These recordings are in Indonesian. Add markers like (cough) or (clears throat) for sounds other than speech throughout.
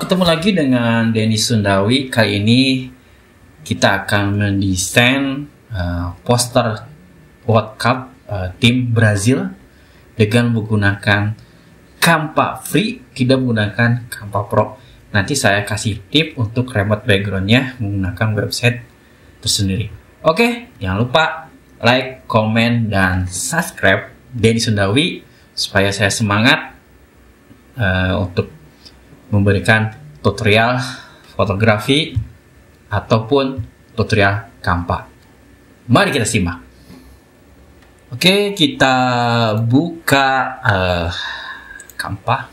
ketemu lagi dengan Denny Sundawi. Kali ini kita akan mendesain uh, poster World Cup uh, tim Brazil dengan menggunakan Canva free, tidak menggunakan Canva Pro. Nanti saya kasih tip untuk remote backgroundnya menggunakan website tersendiri. Oke, jangan lupa like, comment, dan subscribe Denny Sundawi supaya saya semangat uh, untuk memberikan tutorial fotografi ataupun tutorial Canva. Mari kita simak. Oke, kita buka uh, Canva.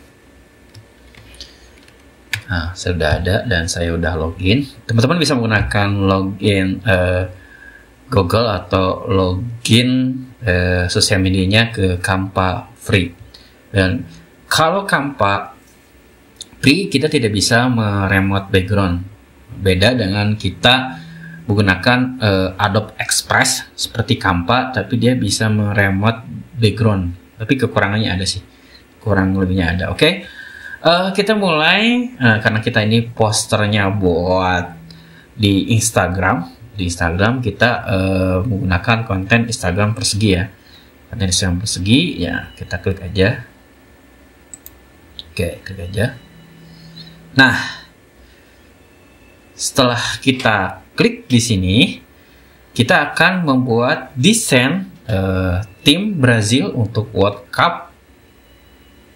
Nah, saya sudah ada dan saya sudah login. Teman-teman bisa menggunakan login uh, Google atau login uh, sosial medianya ke Canva free. Dan kalau Canva free kita tidak bisa meremote background. Beda dengan kita menggunakan uh, Adobe Express seperti Canva, tapi dia bisa meremote background. Tapi kekurangannya ada sih, kurang lebihnya ada. Oke, okay? uh, eh, kita mulai uh, karena kita ini posternya buat di Instagram. Di Instagram kita uh, menggunakan konten Instagram persegi ya. Konten Instagram persegi ya kita klik aja. Oke, okay, klik aja. Nah, setelah kita klik di sini, kita akan membuat desain uh, tim Brazil untuk World Cup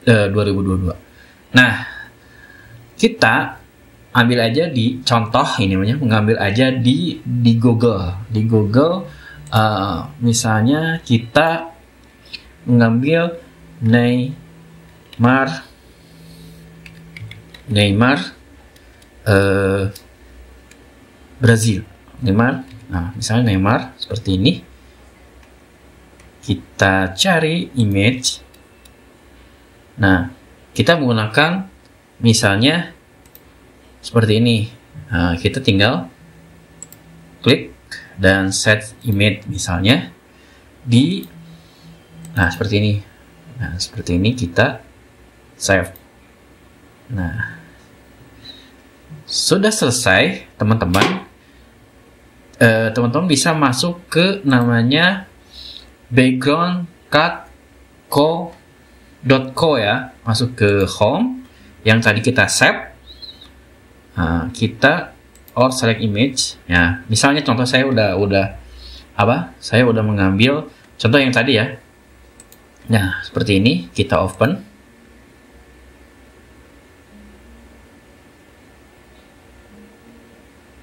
uh, eh, 2022. Nah, kita ambil aja di contoh ini namanya mengambil aja di di Google di Google uh, misalnya kita mengambil Neymar Neymar uh, Brazil. Neymar. Nah misalnya Neymar seperti ini. Kita cari image. Nah kita menggunakan misalnya seperti ini. Nah, kita tinggal klik dan set image misalnya di nah seperti ini. Nah seperti ini kita save. Nah sudah selesai teman-teman. Eh, teman-teman bisa masuk ke namanya background cut co ya. Masuk ke home yang tadi kita save. Nah, kita or select image. Ya misalnya contoh saya udah udah apa? Saya udah mengambil contoh yang tadi ya. Nah seperti ini kita open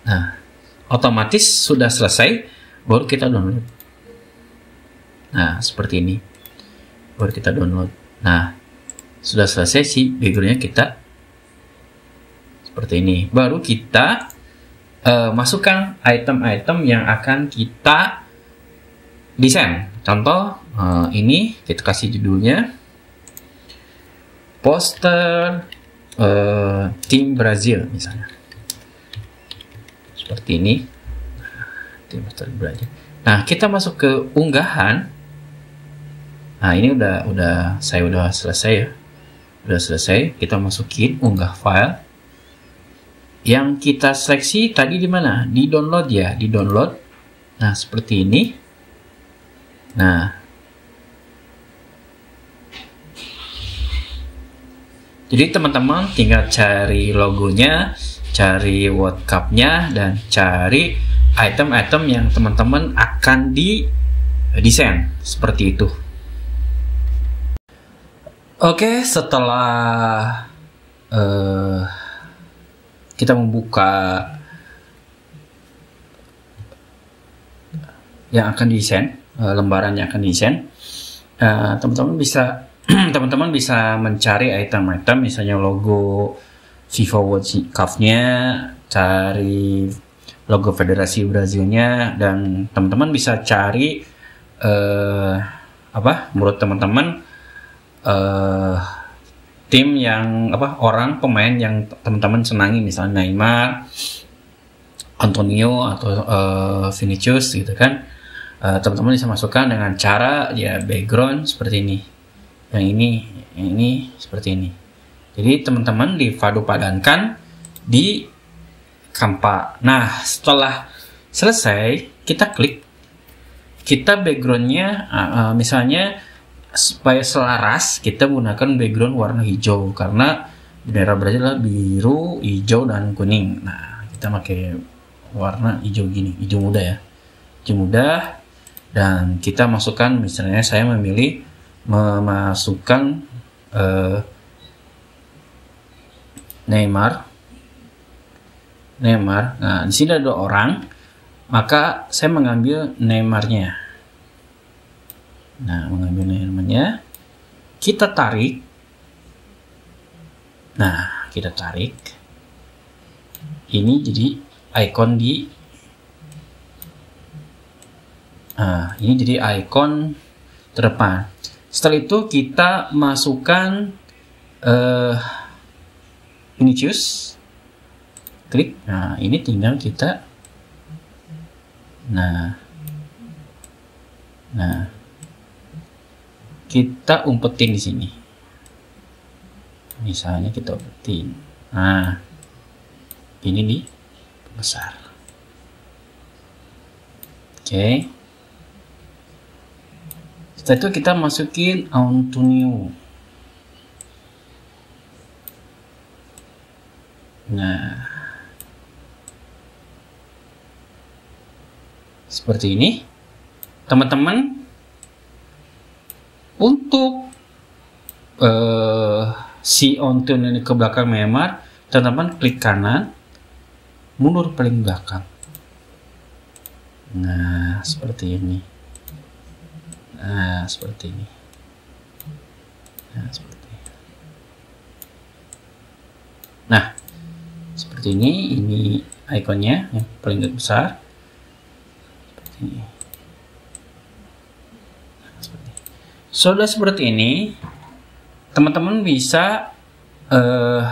Nah, otomatis sudah selesai, baru kita download. Nah, seperti ini. Baru kita download. Nah, sudah selesai sih backgroundnya kita seperti ini. Baru kita uh, masukkan item-item yang akan kita desain. Contoh uh, ini kita kasih judulnya poster uh, tim Brazil misalnya seperti ini. Nah kita masuk ke unggahan. Nah ini udah udah saya udah selesai ya. Udah selesai kita masukin unggah file. Yang kita seleksi tadi di mana? Di download ya di download. Nah seperti ini. Nah. Jadi teman-teman tinggal cari logonya cari World Cup-nya dan cari item-item yang teman-teman akan di desain seperti itu. Oke, setelah uh, kita membuka yang akan desain, uh, lembaran yang akan desain, uh, teman-teman bisa (clears throat) teman-teman bisa mencari item-item misalnya logo FIFA World Cup-nya, cari logo Federasi Brazilnya dan teman-teman bisa cari uh, apa menurut teman-teman uh, tim yang apa orang pemain yang teman-teman senangi misalnya Neymar, Antonio atau uh, Vinicius gitu kan. Uh, teman-teman bisa masukkan dengan cara ya background seperti ini. Yang ini yang ini seperti ini Jadi teman-teman dipadu padankan di Kampa. Nah, setelah selesai, kita klik. Kita backgroundnya, uh, misalnya supaya selaras, kita menggunakan background warna hijau karena bendera Brazil adalah biru, hijau, dan kuning. Nah, kita pakai warna hijau gini, hijau muda ya, hijau muda. Dan kita masukkan, misalnya saya memilih memasukkan uh, Neymar. Neymar. Nah, di sini ada dua orang. Maka saya mengambil Neymarnya. Nah, mengambil Neymarnya. Kita tarik. Nah, kita tarik. Ini jadi ikon di Nah, ini jadi ikon terdepan. Setelah itu kita masukkan uh, ini choose klik. Nah ini tinggal kita. Nah. Nah. Kita umpetin di sini. Misalnya kita umpetin. Nah. Ini di besar. Oke. Okay. setelah itu kita masukin Antonio Nah, seperti ini, teman-teman. Untuk uh, si ontun ini ke belakang memar, teman-teman klik kanan, mundur paling belakang. Nah, seperti ini. Nah, seperti ini. Nah, seperti ini. Nah, seperti ini ini ikonnya yang paling besar. Seperti ini sudah seperti ini. Teman-teman bisa uh,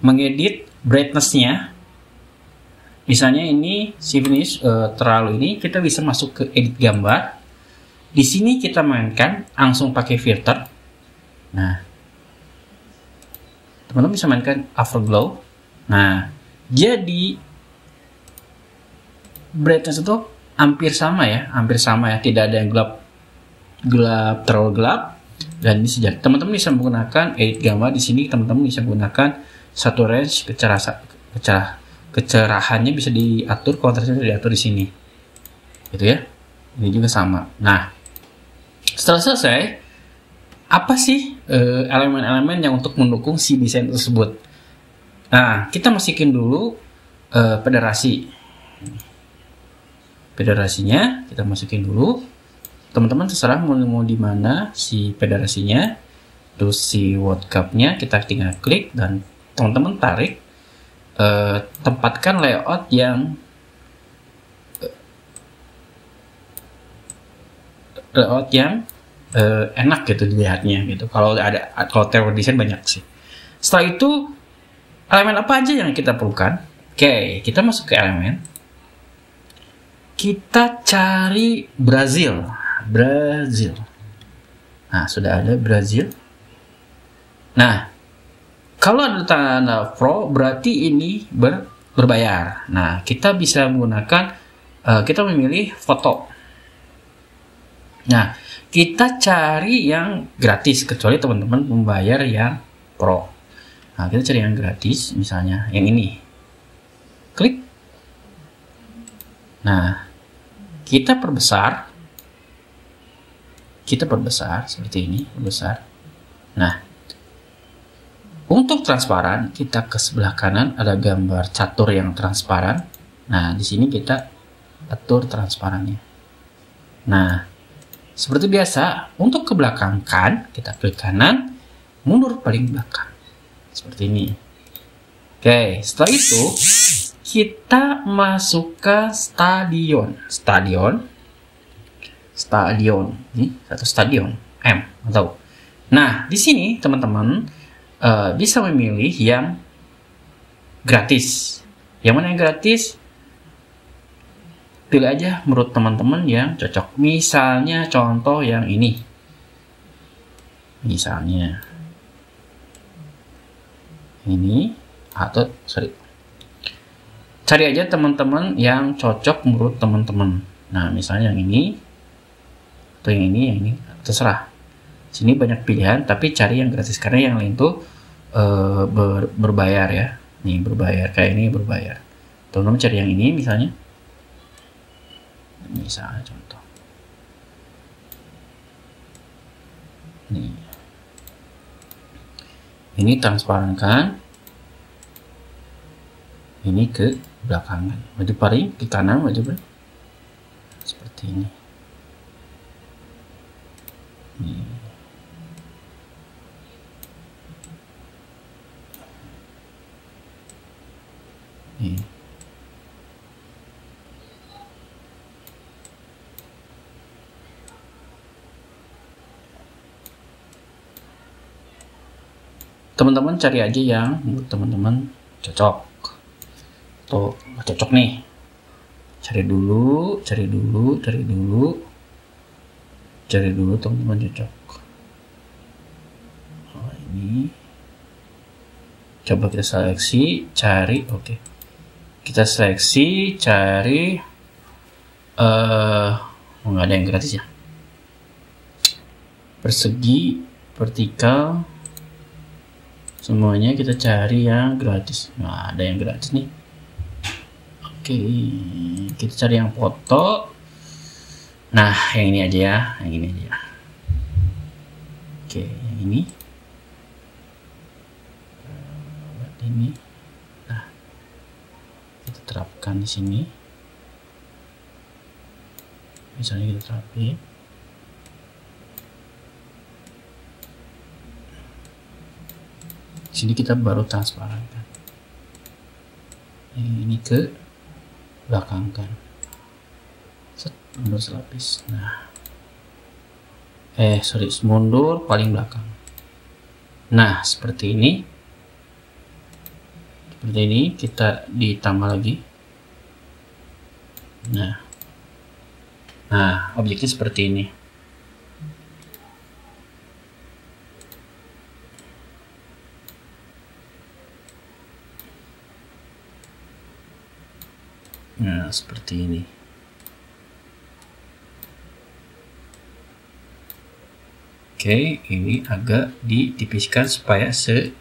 mengedit brightnessnya. Misalnya ini si finish uh, terlalu ini kita bisa masuk ke edit gambar. Di sini kita mainkan langsung pakai filter. Nah teman-teman bisa mainkan afterglow nah jadi brightness itu hampir sama ya, hampir sama ya, tidak ada yang gelap gelap terlalu gelap. Dan ini sejak teman-teman bisa menggunakan edit gambar di sini. Teman-teman bisa menggunakan satu range kecerahan kecerah, kecerahannya bisa diatur kontrasnya bisa diatur di sini. Gitu ya. Ini juga sama. Nah setelah selesai apa sih eh, elemen-elemen yang untuk mendukung si desain tersebut Nah, kita masukin dulu uh, federasi. Federasinya kita masukin dulu. Teman-teman terserah mau, mau di mana si federasinya. Terus si World Cup-nya kita tinggal klik dan teman-teman tarik. Uh, tempatkan layout yang layout yang uh, enak gitu dilihatnya gitu. Kalau ada kalau terror design banyak sih. Setelah itu elemen apa aja yang kita perlukan? Oke, kita masuk ke elemen. Kita cari Brazil. Brazil. Nah, sudah ada Brazil. Nah, kalau ada tanda Pro berarti ini ber, berbayar. Nah, kita bisa menggunakan uh, kita memilih foto. Nah, kita cari yang gratis kecuali teman-teman membayar yang Pro. Nah, kita cari yang gratis, misalnya yang ini. Klik. Nah, kita perbesar. Kita perbesar seperti ini, perbesar. Nah, untuk transparan, kita ke sebelah kanan ada gambar catur yang transparan. Nah, di sini kita atur transparannya. Nah, seperti biasa, untuk ke belakang kan, kita klik kanan, mundur paling belakang seperti ini. Oke setelah itu kita masuk ke stadion. Stadion? Stadion. Ini satu stadion. M atau nah di sini teman-teman uh, bisa memilih yang gratis. Yang mana yang gratis? Pilih aja menurut teman-teman yang cocok. Misalnya contoh yang ini. Misalnya ini atau sorry. Cari aja teman-teman yang cocok menurut teman-teman. Nah misalnya yang ini atau yang ini yang ini terserah. Sini banyak pilihan tapi cari yang gratis. Karena yang lain tuh uh, ber, berbayar ya. Nih berbayar. Kayak ini berbayar. Teman-teman cari yang ini misalnya. Misalnya contoh. Nih ini transparan kan ini ke belakangan. Maju paling ke kanan maju bro seperti ini. Ini. Ini teman-teman cari aja yang teman-teman cocok. Tuh cocok nih. Cari dulu cari dulu cari dulu. Cari dulu teman-teman cocok. Oh, ini. Coba kita seleksi cari oke. Okay. kita seleksi cari eh uh, nggak ada yang gratis ya. Persegi vertikal semuanya kita cari yang gratis nah ada yang gratis nih Oke, kita cari yang foto. Nah, yang ini aja ya, yang ini aja. Oke, yang ini. Ini. Nah, kita terapkan di sini. Misalnya kita terapin. Sini kita baru transparan kan. Ini ke belakangkan set mundur selapis. Nah. Eh sorry mundur paling belakang. Nah seperti ini. Seperti ini kita ditambah lagi. Nah. Nah objeknya seperti ini Nah, seperti ini. Oke, ini agak ditipiskan supaya se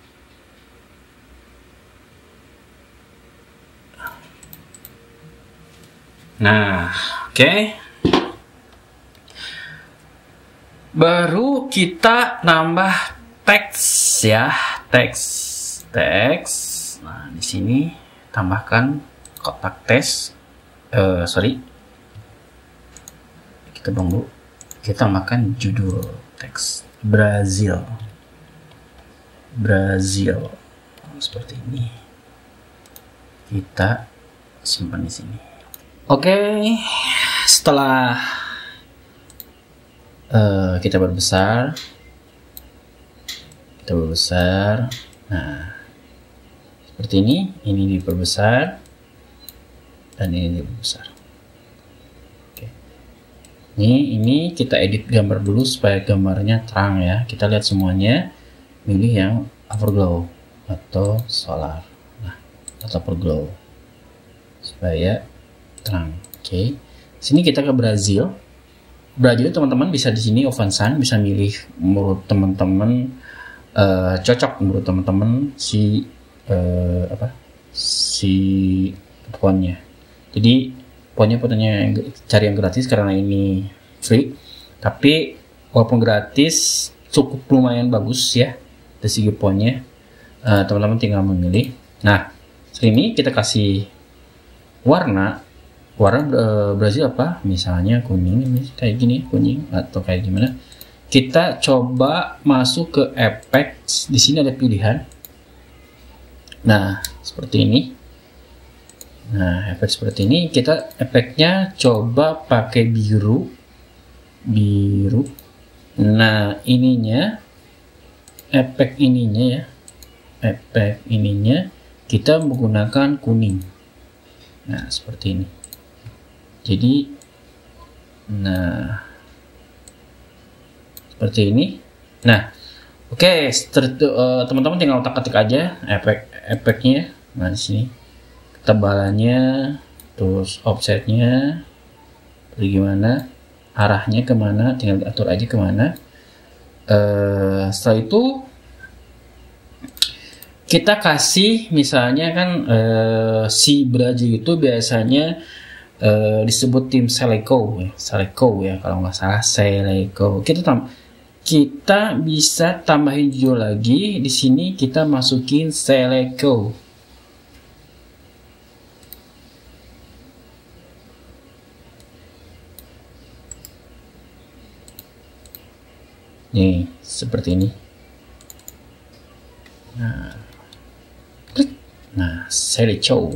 Nah, oke. Baru kita nambah teks ya, teks. Teks. Nah, di sini tambahkan kotak tes? Uh, sorry. Kita tunggu. Kita makan judul teks. Brazil. Brazil. Seperti ini. Kita simpan di sini. Oke okay, setelah uh, kita berbesar. Kita berbesar. Nah seperti ini. Ini diperbesar dan ini lebih besar. Oke. Ini ini kita edit gambar dulu supaya gambarnya terang ya. Kita lihat semuanya. Milih yang overglow atau solar. Nah atau overglow. Supaya terang. Oke. Sini kita ke Brazil. Brazil teman-teman bisa di sini Ovansan bisa milih menurut teman-teman uh, cocok menurut teman-teman si uh, apa? Si fontnya jadi pokoknya fotonya cari yang gratis karena ini free. Tapi walaupun gratis cukup lumayan bagus ya dari segi poinnya uh, teman-teman tinggal memilih. Nah sini kita kasih warna. Warna uh, Brazil apa? Misalnya kuning kayak gini kuning atau kayak gimana. Kita coba masuk ke efek di sini ada pilihan. Nah seperti ini Nah, efek seperti ini kita efeknya coba pakai biru. Biru. Nah, ininya efek ininya ya. Efek ininya kita menggunakan kuning. Nah, seperti ini. Jadi nah seperti ini. Nah, Oke, okay, uh, teman-teman tinggal otak-atik aja efek efeknya. Nah di sini ketebalannya, terus offsetnya, bagaimana, arahnya ke mana, tinggal diatur aja ke mana. Uh, setelah itu kita kasih misalnya kan uh, si Brazil itu biasanya uh, disebut tim Seleco ya, Seleco ya kalau nggak salah Seleco. Kita tam kita bisa tambahin judul lagi di sini kita masukin Seleco. Nih, seperti ini. Nah, Nah, Selecho.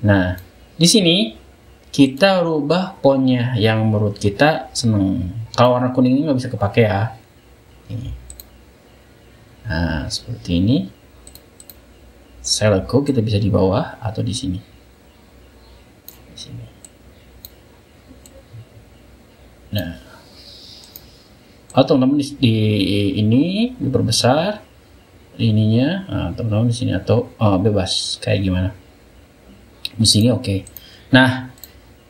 Nah, di sini kita rubah fontnya yang menurut kita seneng. Kalau warna kuning ini nggak bisa kepake ya. Nah, seperti ini. Seleco kita bisa di bawah atau di sini. Di sini. Nah, atau teman-teman di, di ini diperbesar ininya. Nah, teman-teman di sini atau oh, bebas. Kayak gimana? Di sini oke. Okay. nah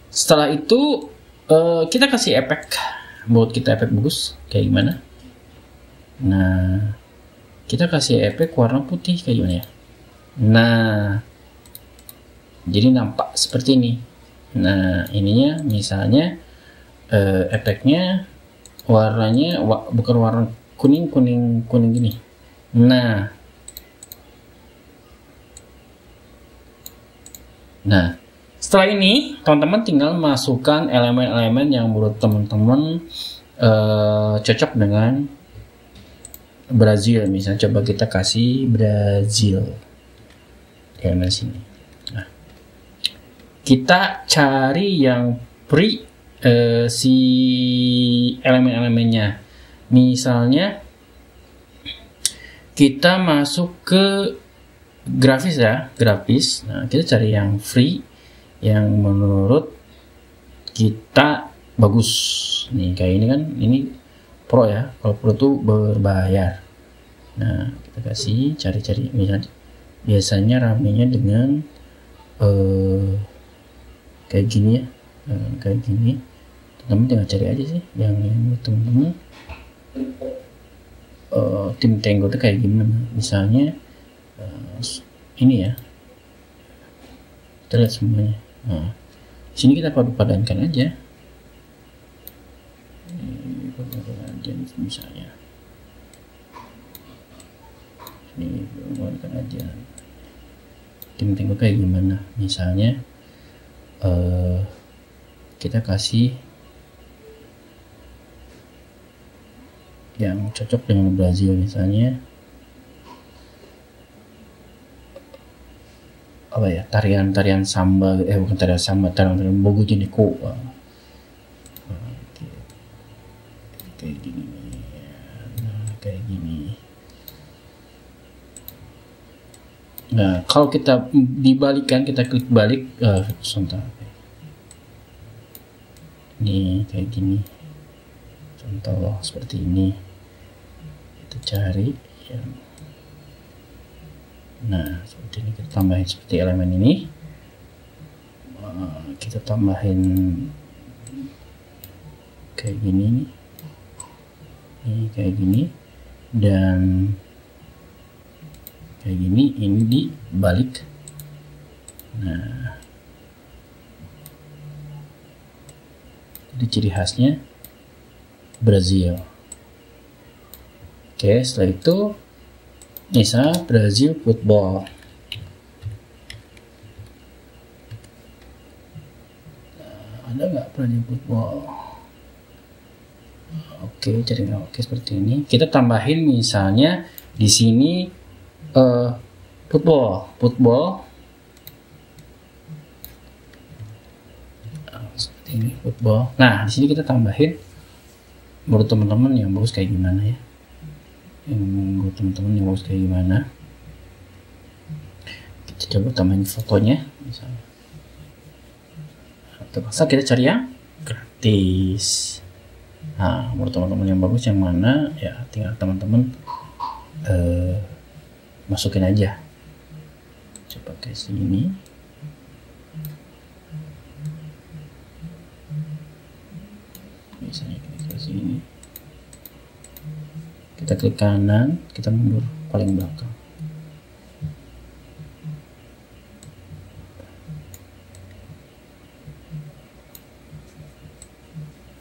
setelah itu uh, kita kasih efek. Buat kita efek bagus kayak gimana? Nah kita kasih efek warna putih kayak gimana ya? Nah jadi nampak seperti ini. Nah ininya misalnya uh, efeknya warnanya wa bukan warna kuning kuning kuning gini Nah. Nah, setelah ini teman-teman tinggal masukkan elemen-elemen yang menurut teman-teman uh, cocok dengan Brazil. Misalnya coba kita kasih Brazil. Kayak sini. Nah, kita cari yang free uh, si elemen-elemennya. Misalnya kita masuk ke grafis ya grafis. Nah kita cari yang free yang menurut kita bagus. Nih kayak ini kan ini pro ya kalau pro itu berbayar. Nah kita kasih cari-cari. Misalnya biasanya ramenya dengan uh, kayak gini ya uh, kayak gini teman-teman tinggal cari aja sih yang ini teman-teman uh, tim Tango itu kayak gimana? Misalnya uh, ini ya. Kita semuanya. Nah, sini kita padu padankan aja. Ini misalnya. Ini padankan aja. Tim Tango kayak gimana? Misalnya uh, kita kasih yang cocok dengan Brazil misalnya apa ya tarian tarian samba eh bukan tarian samba tarian tarian bogo jeniko kayak gini nah, kayak gini. Nah kalau kita dibalikan kita klik balik uh, sebentar. Ini kayak gini contoh seperti ini. Kita cari ya. nah seperti ini kita tambahin seperti elemen ini. Kita tambahin kayak gini ini kayak gini. Dan kayak gini ini dibalik. Nah. Jadi ciri khasnya Brazil. Oke, setelah itu Nisa Brazil football. Nah, ada nggak Brazil football? Oke, jadi oke seperti ini. Kita tambahin misalnya di sini uh, football, football. Seperti ini football. Nah, di sini kita tambahin menurut teman-teman yang bagus kayak gimana ya? Yang menurut teman-teman yang bagus kayak gimana? Kita coba tambahin fotonya misalnya. Terpaksa kita cari yang gratis. Nah menurut teman-teman yang bagus yang mana? Ya tinggal teman-teman uh, masukin aja. Coba ke sini misalnya sini. Kita klik kanan kita mundur paling belakang.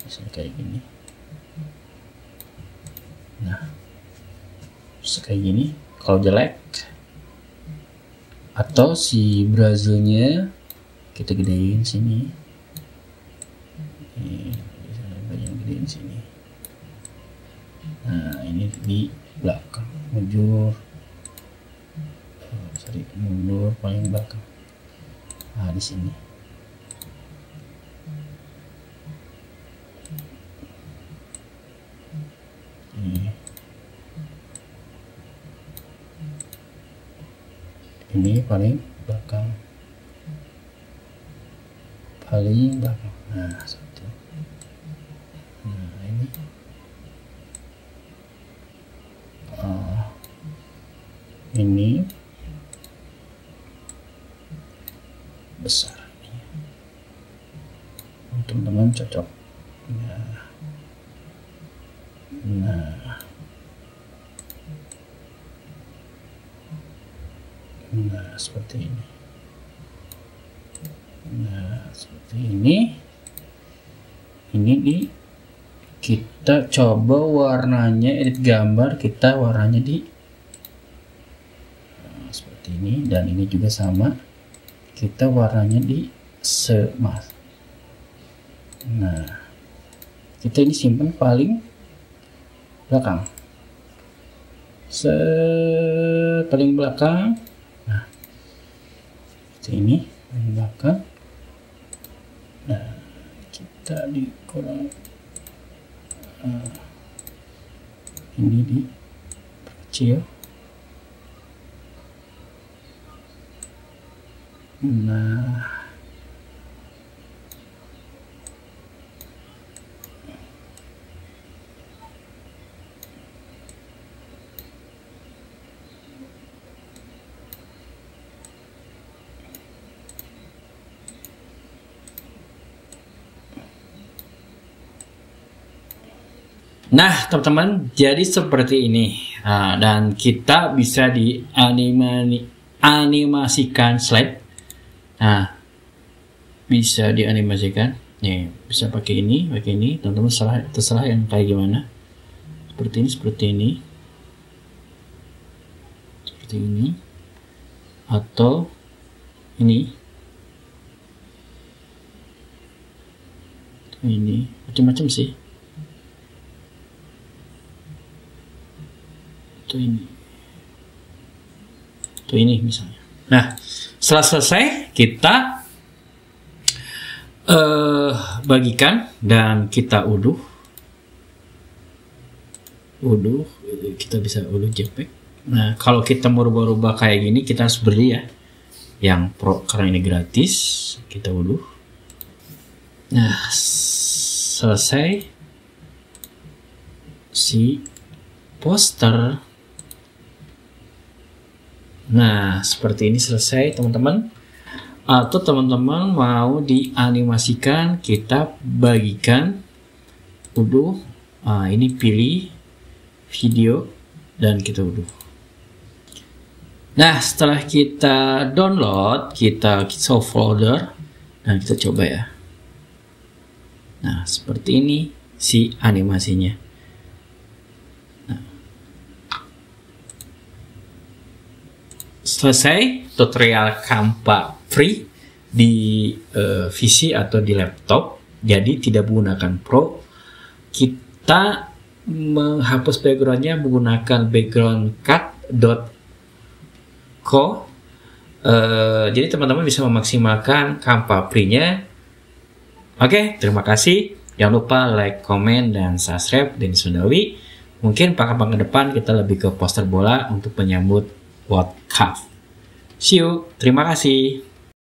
Misalnya kayak gini. Nah bisa kayak gini kalau jelek atau si Brazilnya kita gedein sini ini bagian gedein sini nah ini di belakang mundur oh, sorry mundur paling belakang. Nah di sini. Ini paling belakang. Paling belakang. Nah coba warnanya edit gambar kita warnanya di nah, seperti ini. Dan ini juga sama. Kita warnanya di semas. Nah kita ini simpan paling belakang. Se paling belakang. Seperti ini di belakang. Nah kita di kurang uh, ini di kecil. Nah Nah, teman-teman, jadi seperti ini. Nah, dan kita bisa dianimasikan slide. Nah, bisa dianimasikan. Nih, bisa pakai ini, pakai ini. Teman-teman terserah, terserah yang kayak gimana. Seperti ini, seperti ini. Seperti ini. Atau ini. Ini macam-macam sih. Atau ini. Atau ini misalnya. Nah setelah selesai kita uh, bagikan dan kita uduh. Uduh kita bisa uduh JPEG nah kalau kita mau rubah-rubah kayak gini kita harus beli ya. Yang pro karena ini gratis kita uduh. Nah selesai. Si poster Nah, seperti ini selesai teman-teman. Atau teman-teman mau dianimasikan, kita bagikan. Uduh, nah, ini pilih video dan kita uduh. Nah, setelah kita download, kita soft folder dan kita coba ya. Nah, seperti ini si animasinya. Selesai tutorial Canva free di uh, eh, PC atau di laptop. Jadi tidak menggunakan Pro. Kita menghapus backgroundnya menggunakan background cut.co uh, jadi teman-teman bisa memaksimalkan Canva free-nya. Oke okay, terima kasih. Jangan lupa like, comment, dan subscribe. Dan Sundawi mungkin pakai-pakai depan kita lebih ke poster bola untuk menyambut podcast. See you. Terima kasih.